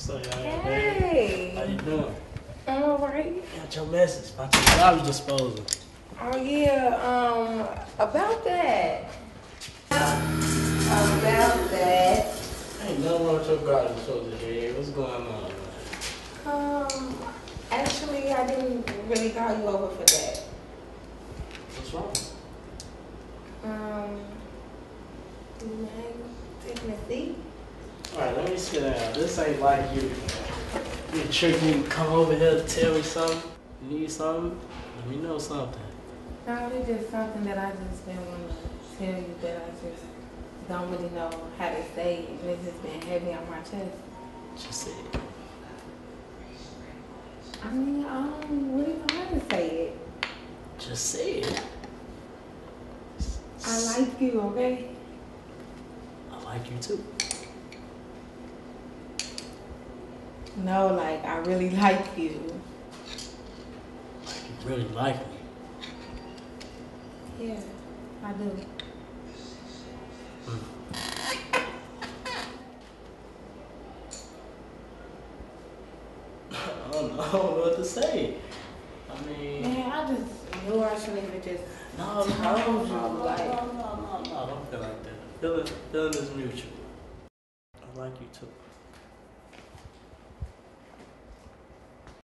So, y'all, How you doing? I'm alright. Got your message about your garbage disposal. Oh yeah, um, about that. About that. Ain't nothing wrong with your garbage disposal, Jay. What's going on? Um, actually, I didn't really call you over for that. What's wrong? Um, you mind taking a seat? Alright, let me sit down. This ain't like you. You trick me to come over here to tell me something. You need something? Let me know something. No, it's just something that I just been want to tell you that I just don't really know how to say it. It's just been heavy on my chest. Just say it. I mean, I don't really know how to say it. Just say it. I like you, okay? I like you too. No, like I really like you. Like you really like me. Yeah, I do. Hmm. I don't know, I don't know what to say. I mean, Man, I just knew I shouldn't even just. no, no, no, told no, like- no, no, no, no, don't feel like that. Feeling, feeling is mutual. I like you too.